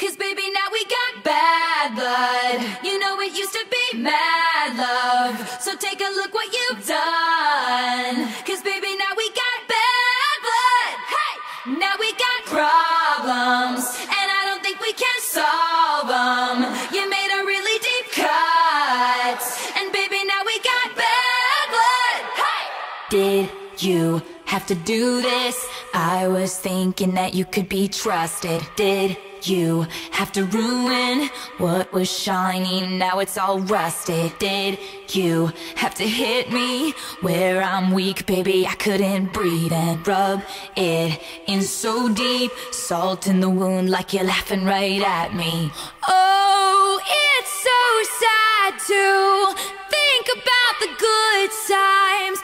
Cause baby, now we got bad blood. You know it used to be mad love. So take a look what you've done. Cause baby, now we got bad blood. Hey! Now we got problems. And I don't think we can solve them. You made a really deep cut. And baby, now we got bad blood. Hey! Did you have to do this? I was thinking that you could be trusted. Did you have to ruin what was shiny? Now it's all rusted. Did you have to hit me where I'm weak, baby? I couldn't breathe and rub it in so deep. Salt in the wound like you're laughing right at me. Oh, it's so sad to think about the good times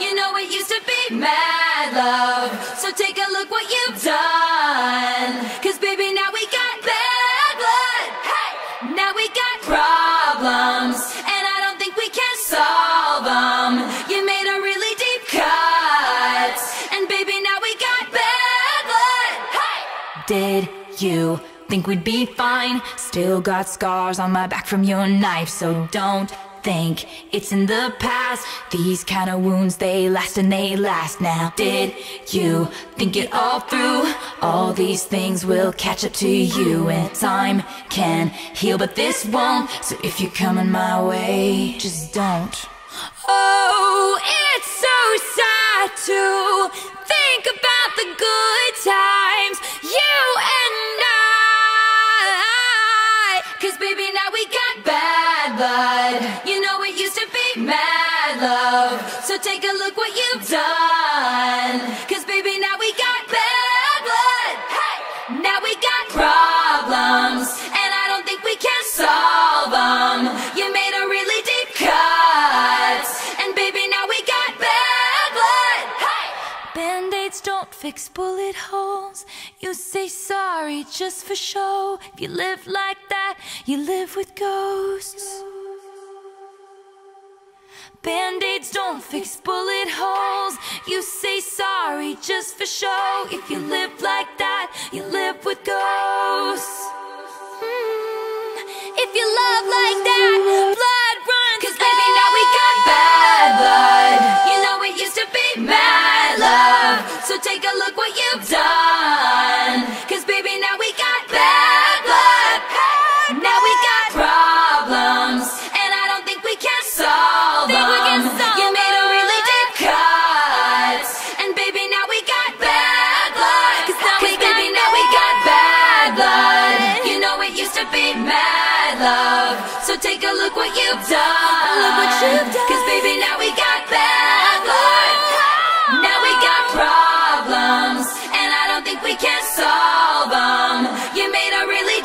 You know it used to be mad love. So take a look what you've done. Cause baby, now we got bad blood. Hey! Now we got problems. And I don't think we can solve them. You made a really deep cut. And baby, now we got bad blood. Hey! Did you think we'd be fine? Still got scars on my back from your knife, so don't think it's in the past. These kind of wounds, they last and they last now. Did you think it all through? All these things will catch up to you, and time can heal, but this won't. So if you're coming my way, just don't. Oh, it's so sad to think about the good times you and I. Cause baby, now we got bad blood. Take a look what you've done. Cause baby, now we got bad blood. Hey! Now we got problems. And I don't think we can solve them. You made a really deep cut. And baby, now we got bad blood. Hey! Band-aids don't fix bullet holes. You say sorry just for show. If you live like that, you live with ghosts. Band-aids don't fix bullet holes. You say sorry just for show. If you live like that, you live with ghosts. Mm, If you love like that, blood runs. Cause baby, now we got bad blood. You know it used to be mad love. So take a look what you've done. to be mad love. So take a look what you've done, look what you've done. Cause baby now we got bad luck. Now we got problems And I don't think we can solve them You made a really